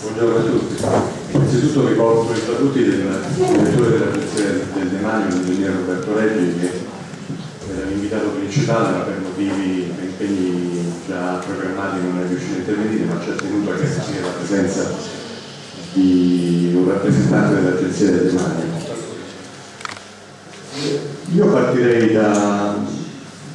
Buongiorno a tutti. Innanzitutto riporto i saluti del direttore dell'agenzia del demanio, l'ingegnere Roberto Reggi, che era l'invitato principale, ma per motivi e impegni già programmati non è riuscito a intervenire, ma ci ha tenuto a garantire la presenza di un rappresentante dell'agenzia del demanio. Io partirei da,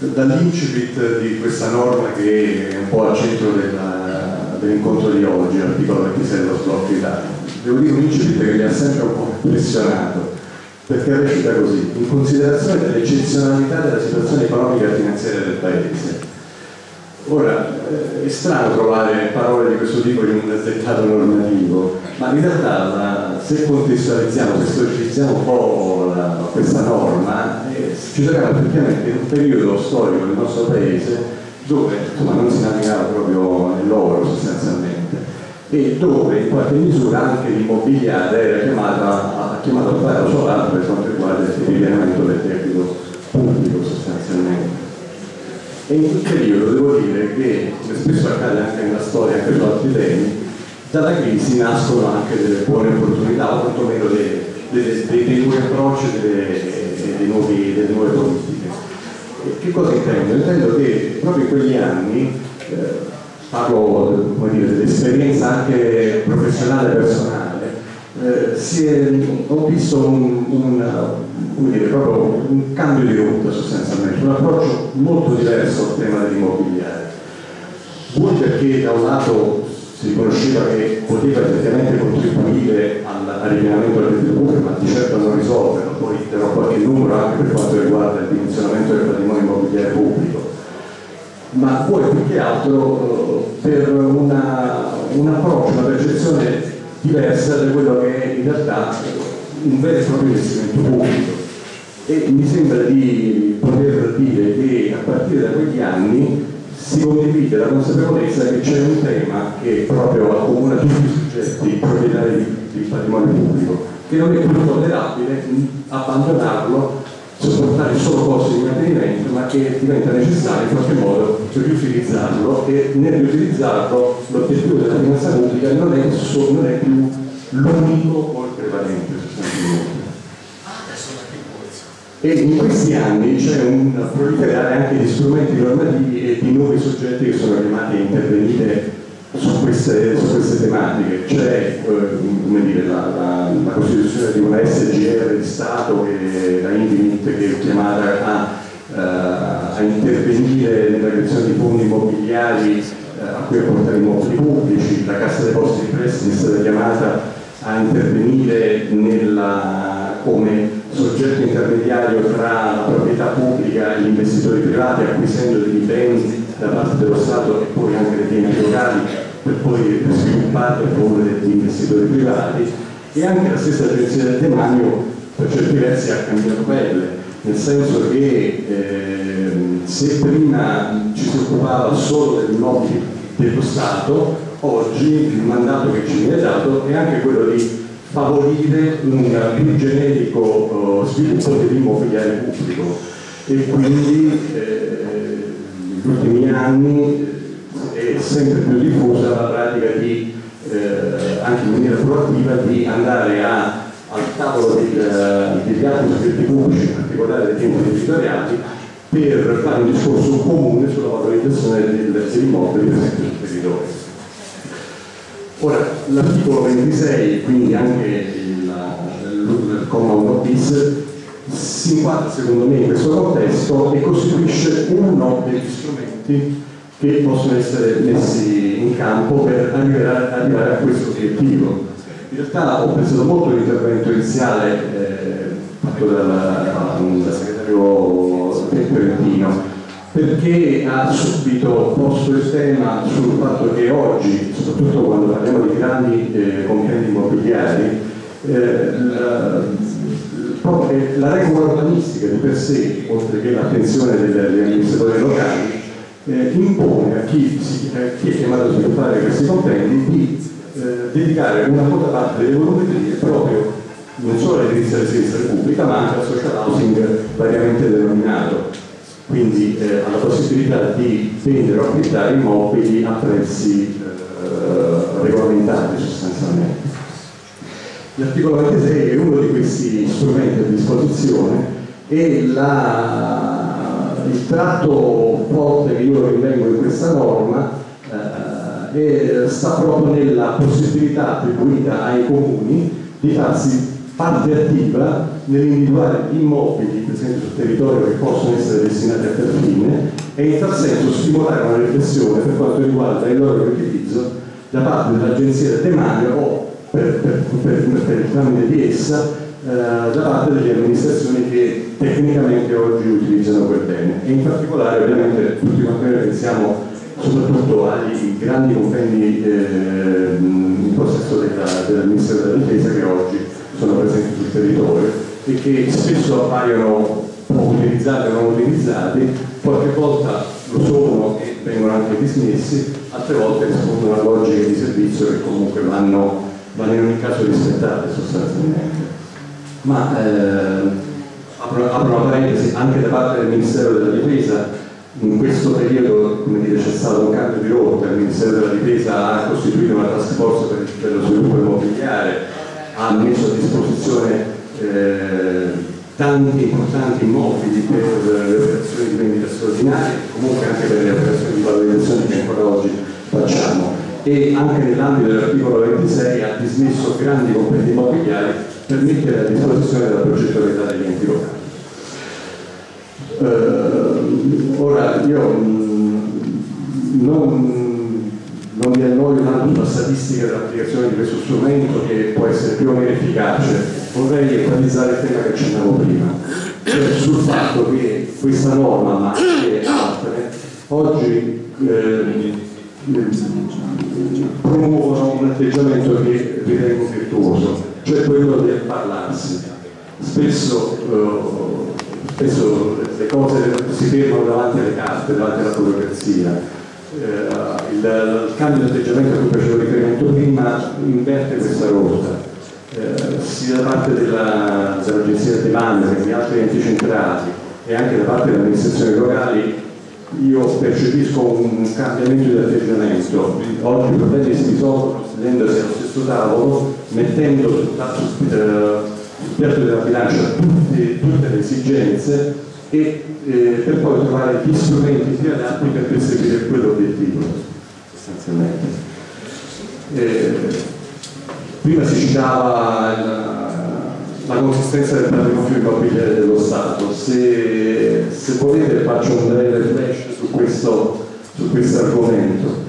dall'incipit di questa norma che è un po' al centro dell'incontro di oggi, l'articolo 26 dello sblocco Italia. Devo dire un incipit che mi ha sempre un po' impressionato, perché recita così, in considerazione dell'eccezionalità della situazione economica e finanziaria del Paese. Ora, eh, è strano trovare parole di questo tipo in un dettato normativo, ma in realtà se contestualizziamo, se storicizziamo un po' la, questa norma, eh, ci troviamo effettivamente in un periodo storico del nostro paese dove insomma, non si navigava proprio nell'oro sostanzialmente e dove in qualche misura anche l'immobiliare era chiamata, chiamato a fare la sua parte per quanto riguarda il ripianamento del debito pubblico sostanzialmente. E in quel periodo devo dire che, come spesso accade anche nella storia, anche su altri temi, dalla crisi nascono anche delle buone opportunità, o quantomeno dei, dei, dei, dei nuovi approcci, nuovi, delle nuove politiche. E che cosa intendo? Intendo che proprio in quegli anni, eh, parlo dell'esperienza anche professionale e personale, eh, è, ho visto un, un, dire, un, cambio di rotta sostanzialmente, un approccio molto diverso al tema dell'immobiliare. Vuoi perché da un lato si riconosceva che poteva effettivamente contribuire al, ripianamento del debito pubblico, ma di certo non risolverlo, poi darò qualche numero anche per quanto riguarda il dimensionamento del patrimonio immobiliare pubblico, ma poi più che altro per una, un approccio, una percezione diversa da quello che è in realtà un vero e proprio investimento pubblico. E mi sembra di poter dire che a partire da quegli anni si condivide la consapevolezza che c'è un tema che proprio accomuna tutti i soggetti proprietari del patrimonio pubblico, che non è più tollerabile abbandonarlo, sopportare solo costi di mantenimento, ma che diventa necessario in qualche modo riutilizzarlo e nel riutilizzarlo l'obiettivo della finanza pubblica non è, non è più l'unico o il prevalente. E in questi anni c'è un proliferare anche di strumenti normativi e di nuovi soggetti che sono chiamati a intervenire su queste, su queste tematiche. C'è eh, la, la, la, costituzione di una SGR di Stato che la Infinit che è chiamata a, uh, a intervenire nella creazione di fondi immobiliari uh, a cui apportare immobili pubblici, la Cassa dei Posti di Prestiti è stata chiamata a intervenire nella, come soggetto intermediario tra la proprietà pubblica e gli investitori privati acquisendo dei beni da parte dello Stato e poi anche degli enti locali per poi svilupparli a favore degli investitori privati. E anche la stessa agenzia del demanio per certi versi ha cambiato pelle, nel senso che eh, se prima ci si occupava solo degli immobili dello Stato, oggi il mandato che ci viene dato è anche quello di favorire un più generico uh, sviluppo dell'immobiliare pubblico e quindi eh, negli ultimi anni è sempre più diffusa la pratica di, eh, anche in maniera proattiva, di andare a, al tavolo del, degli altri soggetti pubblici, in particolare degli enti territoriali, per fare un discorso comune sulla valorizzazione degli immobili presenti sul territorio. Ora, l'articolo 26, quindi anche il, comma 1 bis, si inquadra secondo me in questo contesto e costituisce uno degli strumenti che possono essere messi in campo per arrivare, arrivare a questo obiettivo. In realtà ho pensato molto all'intervento iniziale eh, fatto dal, dal segretario Fiorentino perché ha subito posto il tema sul fatto che oggi, soprattutto quando parliamo di grandi eh, compianti immobiliari, eh, la, la, regola urbanistica di per sé, oltre che l'attenzione degli amministratori locali, eh, impone a chi, si, a chi, è chiamato a sviluppare questi compendi di eh, dedicare una quota parte delle volumetrie proprio non solo all'edilizia residenziale pubblica ma anche al social housing variamente denominato quindi eh, alla possibilità di vendere o affittare immobili a prezzi eh, regolamentati sostanzialmente. L'articolo 26 è uno di questi strumenti a disposizione e la, il tratto forte che io ritengo in questa norma eh, sta proprio nella possibilità attribuita ai comuni di farsi parte attiva nell'individuare immobili presenti sul territorio che possono essere destinati a tal fine e in tal senso stimolare una riflessione per quanto riguarda il loro riutilizzo da parte dell'Agenzia del Demanio o per, per, per, per, il tramite di essa eh, da parte delle amministrazioni che tecnicamente oggi utilizzano quel bene. E in particolare ovviamente tutti quanti noi pensiamo soprattutto agli grandi compendi eh, in possesso della, del Ministero della Difesa che oggi sono presenti sul territorio e che spesso appaiono utilizzati o non utilizzati, qualche volta lo sono e vengono anche dismessi, altre volte rispondono a logiche di servizio che comunque vanno, vanno in ogni caso rispettate sostanzialmente. Ma eh, apro, apro una parentesi, anche da parte del Ministero della Difesa in questo periodo c'è stato un cambio di rotta, il Ministero della Difesa ha costituito una task force per, per lo sviluppo ha messo a disposizione eh, tanti importanti immobili per le operazioni di vendita straordinaria, comunque anche per le operazioni di valorizzazione che ancora oggi facciamo e anche nell'ambito dell'articolo 26 ha dismesso grandi compendi immobiliari per mettere a disposizione della progettualità degli enti locali. Uh, ora io mh, non, non mi annoio tanto sulla statistica dell'applicazione di questo strumento che può essere più o meno efficace, vorrei enfatizzare il tema che accennavo prima, cioè sul fatto che questa norma, ma anche altre, oggi eh, promuovono un atteggiamento che ritengo virtuoso, cioè quello del parlarsi. Spesso eh, spesso le cose si fermano davanti alle carte, davanti alla burocrazia. Eh, il, cambio di atteggiamento a cui facevo riferimento prima inverte questa rotta. Eh, sia da parte dell'Agenzia della, dell che di altri enti centrali e anche da parte delle amministrazioni locali io percepisco un cambiamento di atteggiamento. Oggi i problemi si risolvono sedendosi allo stesso tavolo, mettendo sul eh, piatto della bilancia tutte, tutte le esigenze e eh, per poi trovare gli strumenti più adatti per perseguire quell'obiettivo sostanzialmente. Eh, prima si citava la, la consistenza del patrimonio immobiliare dello Stato, se, se volete faccio un breve flash su questo, su questo argomento.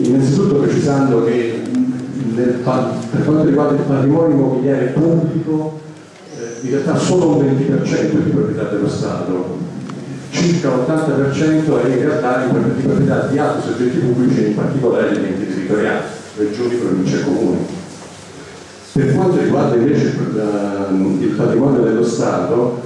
Innanzitutto precisando che nel, per quanto riguarda il patrimonio immobiliare pubblico, in realtà solo un 20% è di proprietà dello Stato, circa l'80% è in realtà di proprietà di altri soggetti pubblici, in particolare gli enti territoriali, regioni, province e comuni. Per quanto riguarda invece il patrimonio dello Stato,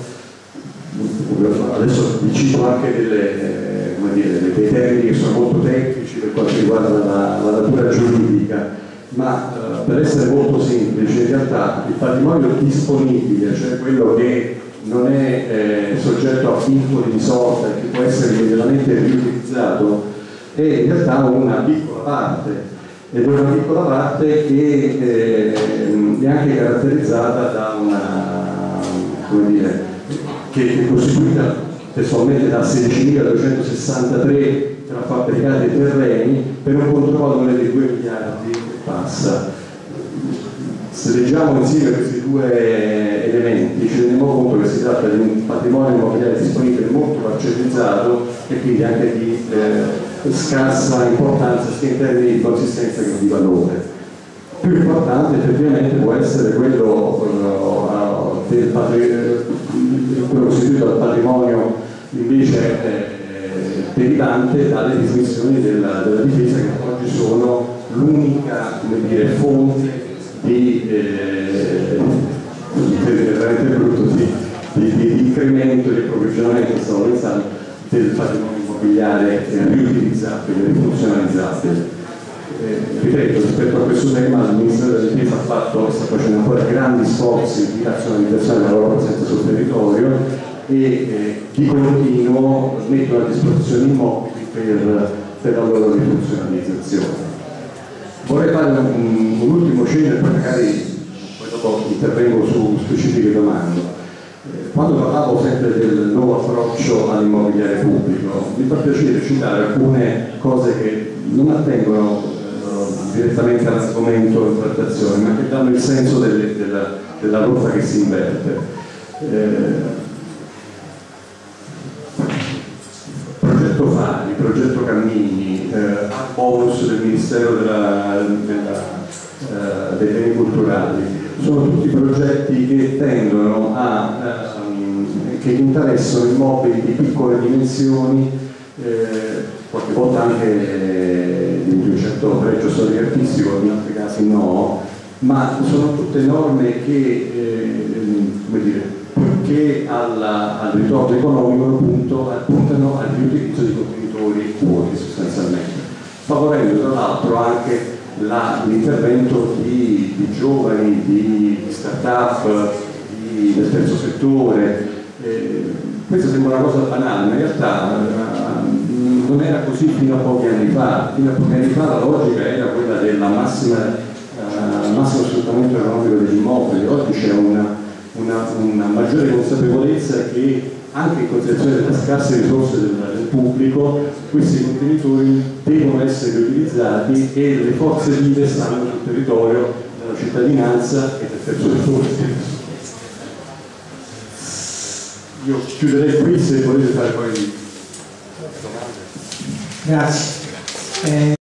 adesso vi cito anche delle, dire, dei termini che sono molto tecnici per quanto riguarda la, la natura giuridica, ma eh, per essere molto semplice, in realtà il patrimonio disponibile, cioè quello che non è eh, soggetto a vincoli di sorta e che può essere immediatamente riutilizzato, è in realtà una piccola parte. Ed è una piccola parte che eh, è anche caratterizzata da una, come dire, che è costituita testualmente da 16.263 tra fabbricati e terreni per un controllo di 2 miliardi passa. Se leggiamo insieme questi due elementi ci rendiamo conto che si tratta di un patrimonio immobiliare disponibile molto parcellizzato e quindi anche di eh, scarsa importanza sia in termini di consistenza che di valore. Più importante effettivamente può essere quello, uh, del quello costituito dal patrimonio invece eh, derivante dalle dismissioni della, della difesa che oggi sono l'unica fonte di, eh, veramente brutto, di, di, di, incremento, di approvvigionamento, stavo del patrimonio immobiliare eh, riutilizzabile, rifunzionalizzabile. Eh, ripeto, rispetto a questo tema il Ministero della Difesa ha fatto, sta facendo ancora grandi sforzi di razionalizzazione della loro presenza sul territorio e eh, di continuo mettono a disposizione immobili per, per la loro rifunzionalizzazione. Vorrei fare un, un ultimo cenno e poi magari dopo intervengo su specifiche domande. Eh, quando parlavo sempre del nuovo approccio all'immobiliare pubblico, mi fa piacere citare alcune cose che non attengono eh, direttamente all'argomento in trattazione, ma che danno il senso delle, della, della rotta che si inverte. Eh, progetto Fari, progetto Cammini, eh, bonus del Ministero della, della, eh, dei beni culturali, sono tutti progetti che tendono a, eh, che interessano immobili di piccole dimensioni, eh, qualche volta anche di un certo pregio storico artistico, in altri casi no, ma sono tutte norme che, eh, come dire, che alla, al ritorno economico appunto, puntano al riutilizzo di contenitori vuoti sostanzialmente, favorendo tra l'altro anche l'intervento di, di, giovani, di, di start-up, del terzo settore. Eh, questa sembra una cosa banale, ma in realtà eh, non era così fino a pochi anni fa. Fino a pochi anni fa la logica era quella del massimo sfruttamento economico degli immobili. Oggi c'è una una, una, maggiore consapevolezza che anche in considerazione delle scarse risorse del, del, pubblico questi contenitori devono essere utilizzati e le forze vive stanno sul territorio della cittadinanza e del terzo settore. Io chiuderei qui se volete fare poi domande. Grazie. Eh...